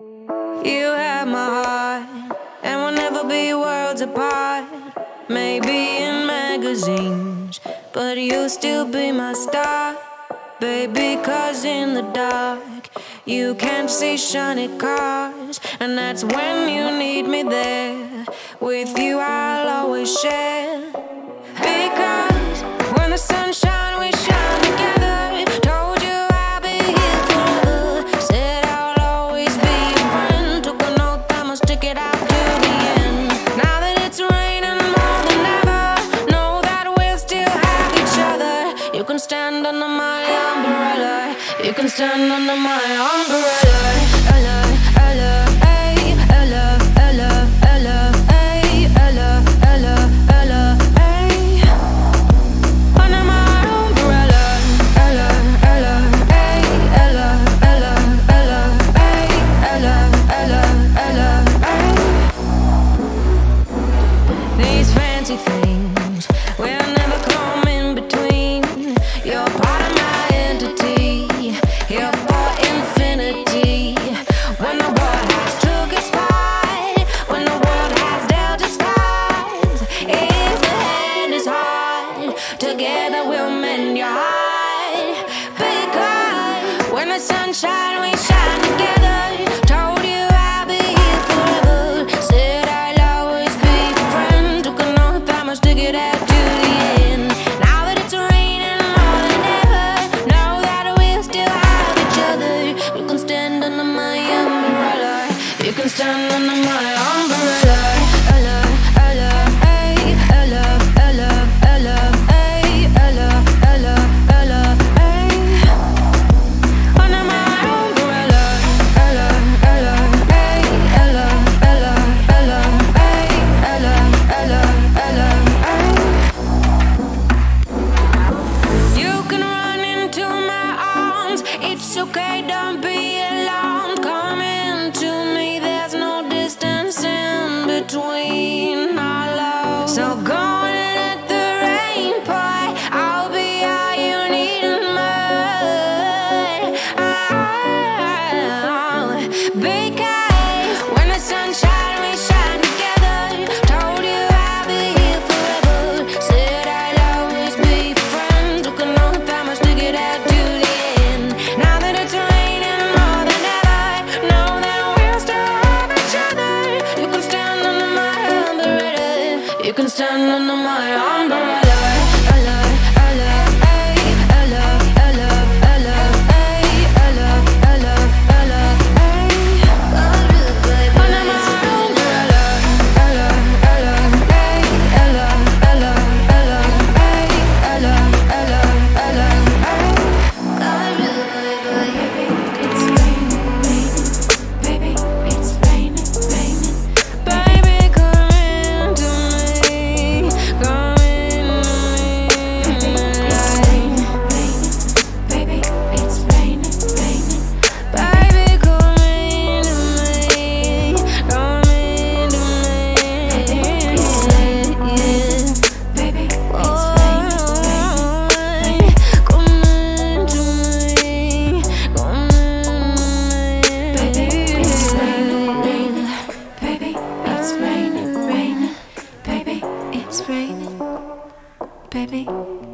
You have my heart, and we'll never be worlds apart. Maybe in magazines, but you'll still be my star. Baby, cause in the dark, you can't see shiny cars. And that's when you need me there. With you, I'll always share. Stand under my umbrella. You can stand under my umbrella. Together we'll mend your heart. Because when the sun shines, we shine together. Told you I'll be here forever. Said I'll always be your friend. Took I'ma stick it out to the end. Now that it's raining more than ever, know that we'll still have each other. You can stand under my umbrella. You can stand under my can stand under my umbrella. baby?